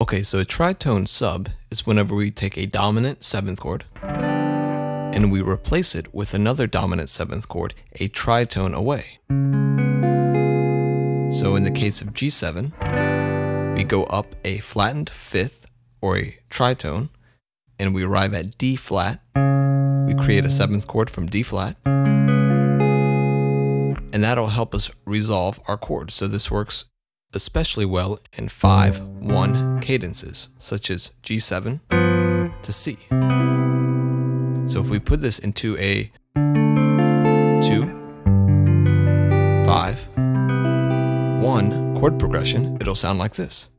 Okay, so a tritone sub is whenever we take a dominant seventh chord and we replace it with another dominant seventh chord a tritone away. So in the case of G7, we go up a flattened fifth or a tritone and we arrive at D flat. We create a seventh chord from D flat and that'll help us resolve our chord. So this works especially well in 5-1 cadences, such as G7 to C. So if we put this into a 2, 5, 1 chord progression, it'll sound like this.